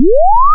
you